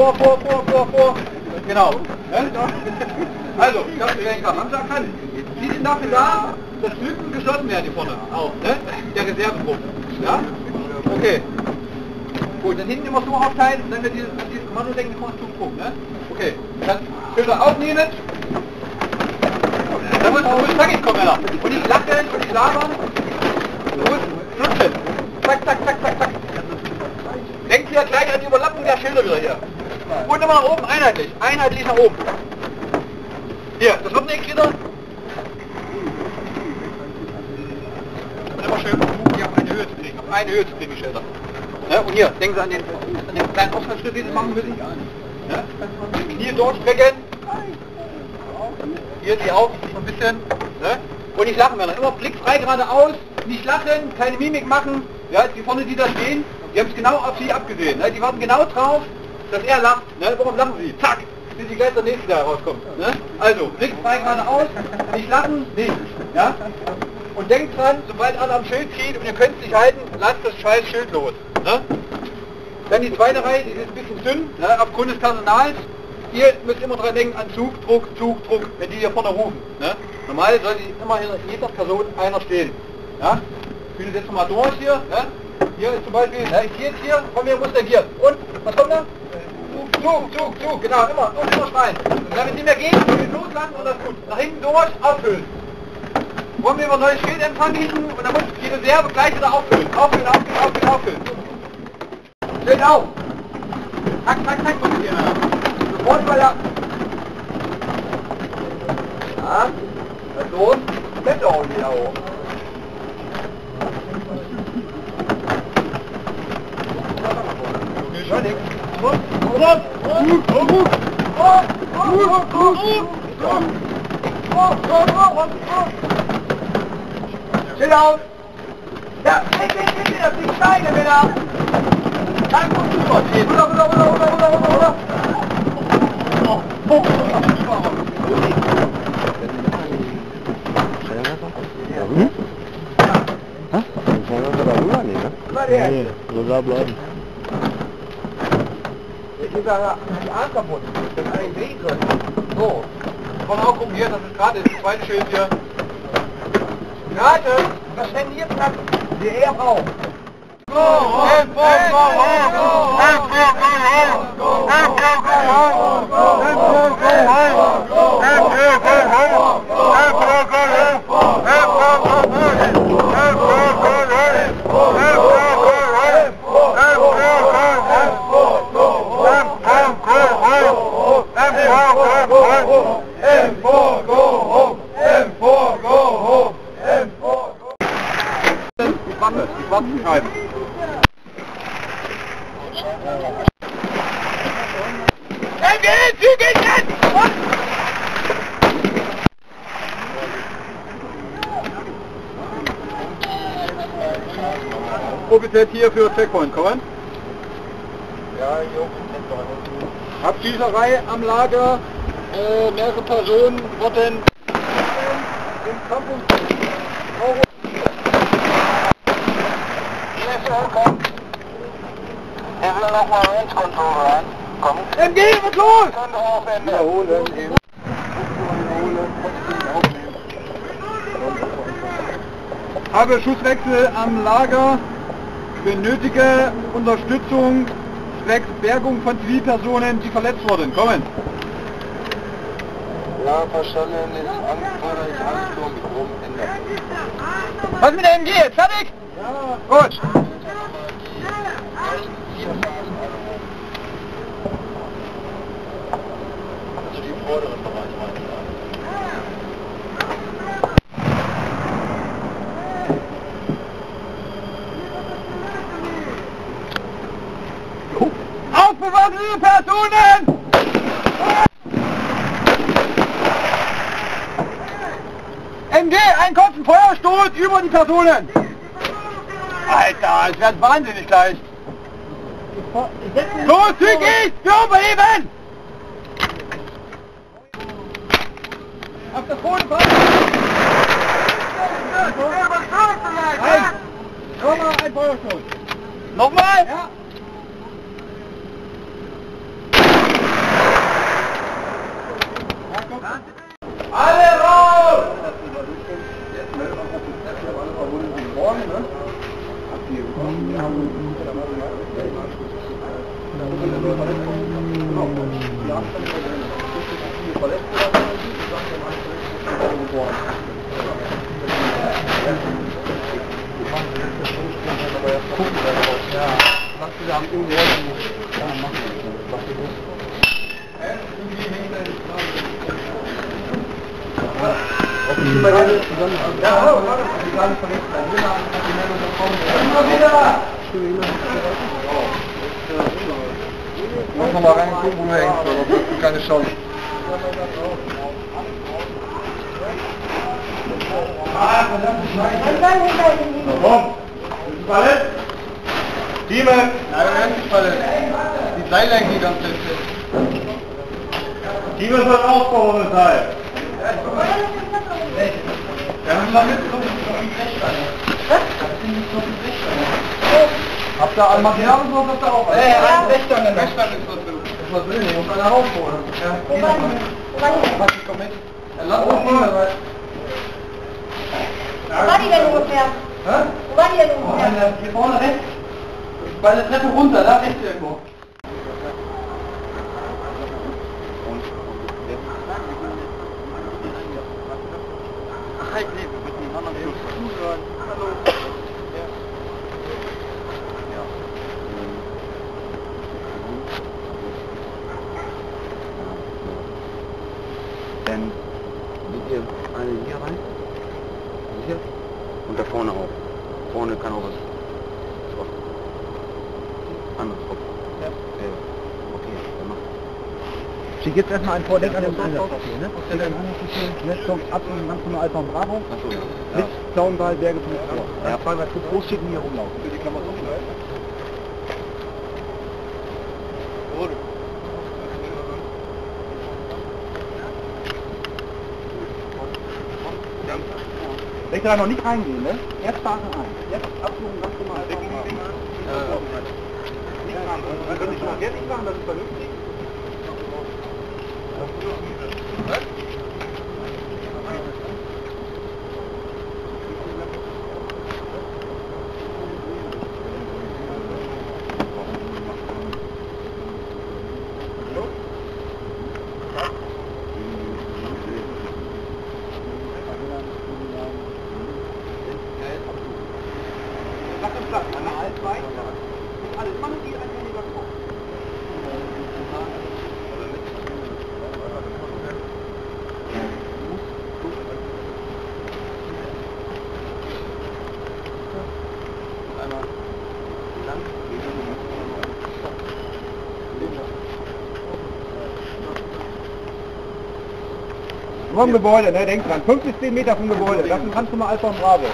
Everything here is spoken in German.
vor, vor, vor, vor, vor. Genau. Ne? Also, das Lenker, haben Sie erkannt. Die sind dafür da, dass Lücken geschlossen werden hier vorne. Auch, ne? Der Reservegruppe. Ja? Okay. Gut, dann hinten immer so aufteilen und dann wird dieses, dieses Kommando denken, kommt zum Druck, ne? Okay. Dann Schilder aufnehmen. Da muss, muss zackig kommen, Männer. Und nicht lachen und nicht labern. Muss flutschen. Zack, zack, zack, zack, zack. Denkt hier gleich an die Überlappung der Schilder wieder hier. Und immer nach oben, einheitlich. Einheitlich nach oben. Hier, das wird nicht wieder. Immer schön versuchen, die auf eine Höhe zu kriegen. Auf eine Höhe zu kriegen, die Schilder. Ja, und hier, denken Sie an den, an den kleinen Ausfallschritt, den Sie machen müssen. Ja? Die Knie durchstrecken. Hier die so ein bisschen. Ne? Und nicht lachen, Männer. Immer blickfrei geradeaus. Nicht lachen, keine Mimik machen. Ja, die vorne, die da stehen, die haben es genau auf Sie abgesehen. Ne? Die warten genau drauf, dass er lacht. Ne? Warum lachen Sie? Zack! Sind Sie gleich der Nächste, der herauskommt. Ne? Also, blickfrei geradeaus. Nicht lachen, nicht. Ja? Und denkt dran, sobald einer am Schild zieht und ihr könnt es nicht halten, lasst das scheiß Schild los. Ne? Dann die zweite Reihe, die ist ein bisschen dünn, ne, aufgrund des Personals. Ihr müsst immer dran denken an Zug, Druck, Zug, Druck, wenn die hier vorne rufen. Ne? Normal sollte immer hinter jeder Person einer stehen. Ja? Fühlen Sie jetzt nochmal durch hier. Ne? Hier ist zum Beispiel, ne, ich gehe jetzt hier, von mir muss der hier. Und, was kommt da? Zug, Zug, Zug, genau, immer, und immer schreien. Und wenn es nicht mehr geht, loslassen und das gut. Nach hinten durch, auffüllen. Wollen wir über neues Schild empfangen und dann muss die Reserve gleich wieder auffüllen. Auffüllen, auffüllen, auffüllen, auffüllen. Schild auf! Zack, zack, zack, kommt hier. Sofort weiter. Ja, was los? Bett auch wieder hoch. Sit down. Ja, zit, zit, zit, zit, dat is fijne middag. Daar komt u wat. Hoera, hoera, hoera, hoera, hoera, hoera. Oh, oh, Huh? Huh? Huh? Huh? Huh? Huh? Huh? Huh? Huh? Huh? Huh? Huh? Huh? Huh? Huh? Ist er die Arm kaputt. Das ist eigentlich sehen können. So. Von auch gucken hier, das ist gerade das zweite Schild hier. Gerade, was denn hier Platz? Die Ehefrau. Go, go, go, Die MG, zügig jetzt! Offiziell hier für Checkpoint kommen. Ja, jo, Abschießerei am Lager. Äh, mehrere Personen wurden im Campus Er will nochmal Range-Control rein. Komm. MG, was los? Wir auch Ende. Wiederholen, eben. Habe Schusswechsel am Lager. Benötige Unterstützung zwecks Bergung von Zivilpersonen, die verletzt wurden. Kommen. Ja, verstanden, ist Angstfahrer, ist Ansturm, rum, Ende. Was mit der MG jetzt? Fertig? Ja. Gut. Also die vorderen Bereiche meine ich Aufbewahrte Personen! MG, einen kurzen Feuerstoß über die Personen! Alter, es wird wahnsinnig gleich! So, zügig! Up the corner, bud. Hey, wat groot voor mij, hè? Kom maar uit Borghoek. Nog maar? Ja. Alle? Wir überheben! Auf das Boden fallen! Nein! Nochmal ein Feuerstoß! Nochmal? Ja! Muss noch mal reingucken, wo du hängst, aber keine Chance. Warum? Ballett? Teame! Nein, wir werden nicht Ballett. Die Seile hängen die ganze Zeit fest. Teame soll aufgehoben sein. Ja, wir machen jetzt noch Habt ihr ein Material und so habt ihr auch? Ja, ja, Wächtern. Wächtern ist was drin. Das was drin, muss einer rausholen. Ja, Wo war die? Wo war die? Mach, komm mit. Ja, lass uns mal. Wo war die denn ungefähr? Hä? Wo war die denn Oh, ungefähr? Hier vorne rechts. Bei der Treppe runter, da rechts irgendwo. Ach, halt, nee, wir müssen den anderen zuhören. Hallo. Dann geht ihr eine hier rein. Sicher? Und da vorne auch. Vorne kann auch was drauf. Anderes drauf. Ja. Ja. Okay, dann mach. Schick jetzt erstmal ein Vordeck an den? Jetzt kommt ab und ganz normal Alpha und Bravo. Achso, ja. Mit Zaunball, Berge zum Vor. Ja. Zwei, drei Fuß groß schicken, hier rumlaufen. Für die Klamotten ne? Oder? Wenn da noch nicht reingehen, ne? Erst starten ein. Jetzt absuchen, ganz normal. Nicht ran. Wenn ich jetzt nicht machen, das ist vernünftig. Uns das, eine Halbweit. Alles, nur die einfach lieber drauf. Vom Gebäude, ne? Denk dran. 5 bis 10 Meter vom Gebäude. Das ist Alpha und Bravo.